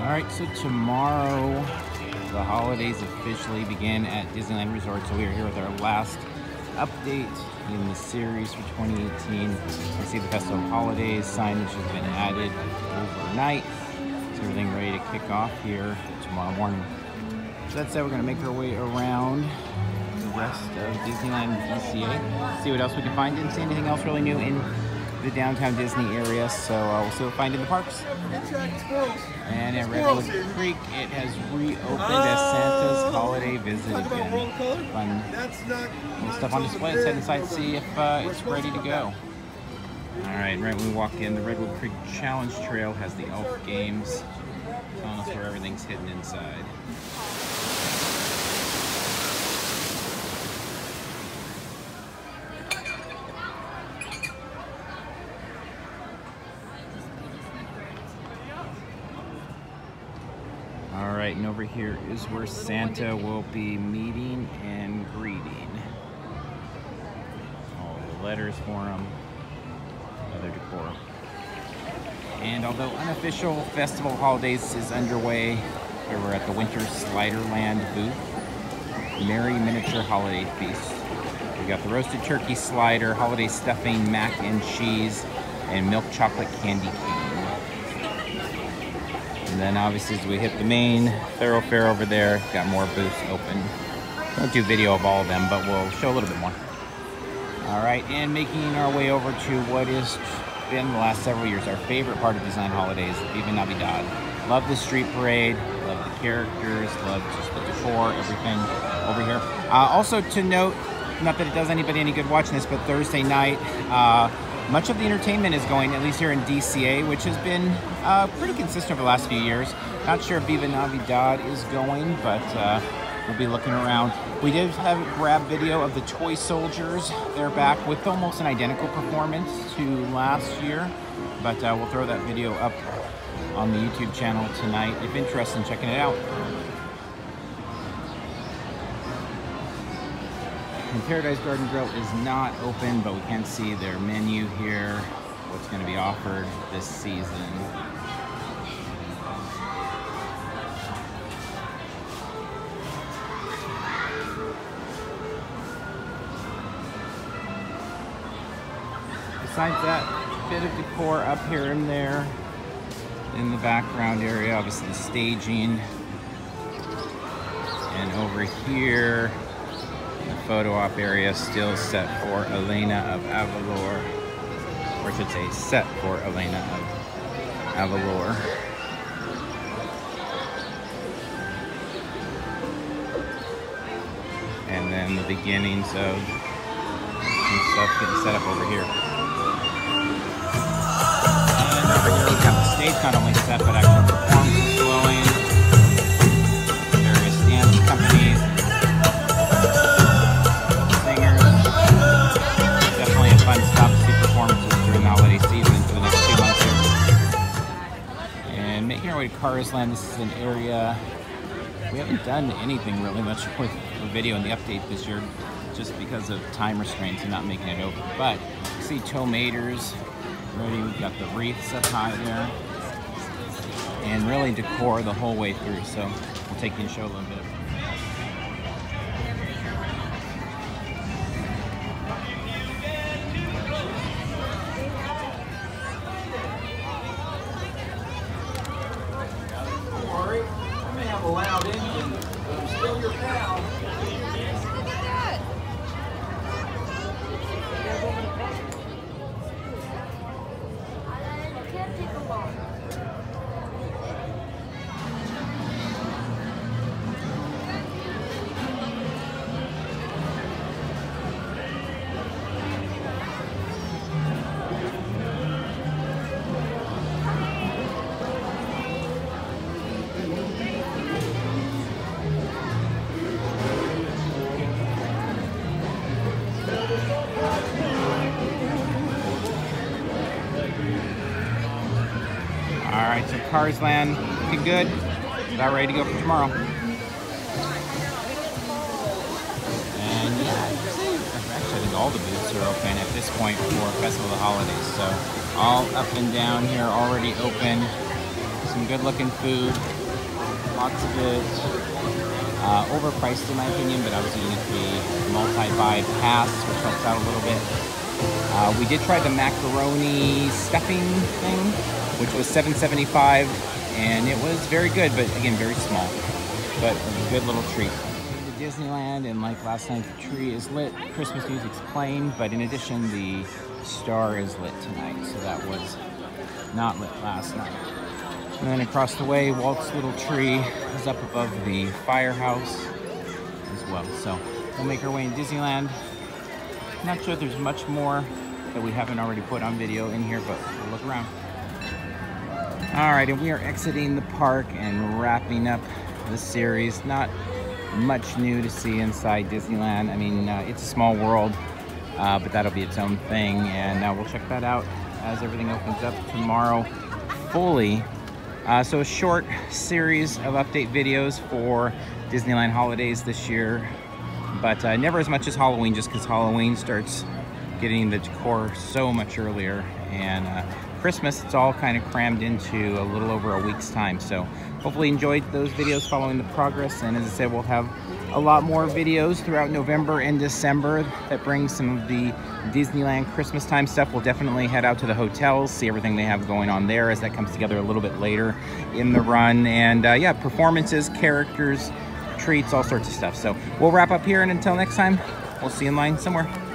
All right, so tomorrow the holidays officially begin at Disneyland Resort. So we are here with our last update in the series for 2018. You can see the Festival Holidays signage has been added overnight. So everything ready to kick off here tomorrow morning. So that said, we're gonna make our way around the rest of Disneyland DCA. See what else we can find. Didn't see anything else really new in the downtown Disney area, so uh, we'll see what we find in the parks. And at Redwood Creek, it has reopened as Santa's holiday visit again. Fun little stuff on display. Let's head inside see if uh, it's ready to go. All right, right when we walk in, the Redwood Creek Challenge Trail has the elf games, telling us where everything's hidden inside. Right, and over here is where Santa will be meeting and greeting. All the letters for him, other decor. And although unofficial festival holidays is underway, we're at the Winter Sliderland booth. Merry Miniature Holiday Feast. We got the roasted turkey slider, holiday stuffing, mac and cheese, and milk chocolate candy cane. And then obviously as we hit the main thoroughfare over there, got more booths open. Won't do video of all of them, but we'll show a little bit more. All right, and making our way over to what has been the last several years our favorite part of Design Holidays, Viva Navidad. Love the street parade, love the characters, love just the decor, everything over here. Uh, also to note, not that it does anybody any good watching this, but Thursday night, uh, much of the entertainment is going, at least here in DCA, which has been uh, pretty consistent over the last few years. Not sure if Viva Navidad is going, but uh, we'll be looking around. We did have a grab video of the Toy Soldiers. They're back with almost an identical performance to last year, but uh, we'll throw that video up on the YouTube channel tonight if interested in checking it out. And Paradise Garden Grill is not open, but we can see their menu here, what's going to be offered this season. Besides that, bit of decor up here and there in the background area, obviously the staging. And over here, photo op area still set for Elena of Avalor, or should say set for Elena of Avalor. And then the beginnings of some stuff getting set up over here. And over here we've the stage not only set, but actual Cars Land, this is an area we haven't done anything really much with the video and the update this year just because of time restraints and not making it over. But you see Tow Mater's ready, we've got the wreaths up high there. And really decor the whole way through. So we'll take you and show a little bit of I may have a loud engine, but still your pal. Cars Land looking good. About ready to go for tomorrow. And yeah, actually, I think all the booths are open at this point for Festival of the Holidays. So all up and down here already open. Some good looking food. Lots of it. Uh, overpriced in my opinion, but obviously you need the multi-buy pass, which helps out a little bit. Uh, we did try the macaroni stuffing thing, which was $7.75, and it was very good, but again, very small. But a good little treat. To Disneyland, and like last night, the tree is lit. Christmas music's playing, but in addition, the star is lit tonight, so that was not lit last night. And then across the way, Walt's little tree is up above the firehouse as well. So we'll make our way in Disneyland. Not sure if there's much more that we haven't already put on video in here, but we'll look around. All right, and we are exiting the park and wrapping up the series. Not much new to see inside Disneyland. I mean, uh, it's a small world, uh, but that'll be its own thing. And uh, we'll check that out as everything opens up tomorrow fully. Uh, so a short series of update videos for Disneyland holidays this year, but uh, never as much as Halloween just because Halloween starts getting the decor so much earlier and uh, Christmas it's all kind of crammed into a little over a week's time so hopefully enjoyed those videos following the progress and as I said we'll have a lot more videos throughout November and December that bring some of the Disneyland Christmas time stuff. We'll definitely head out to the hotels, see everything they have going on there as that comes together a little bit later in the run. And uh, yeah, performances, characters, treats, all sorts of stuff. So we'll wrap up here and until next time, we'll see you in line somewhere.